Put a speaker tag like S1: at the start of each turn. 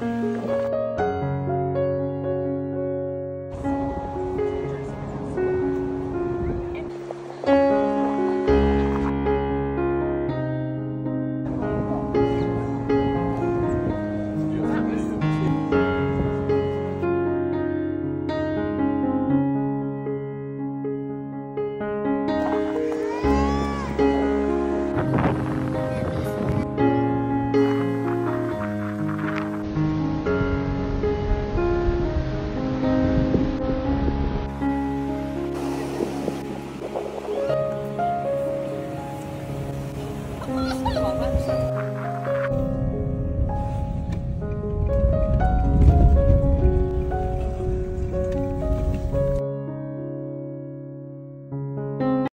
S1: Música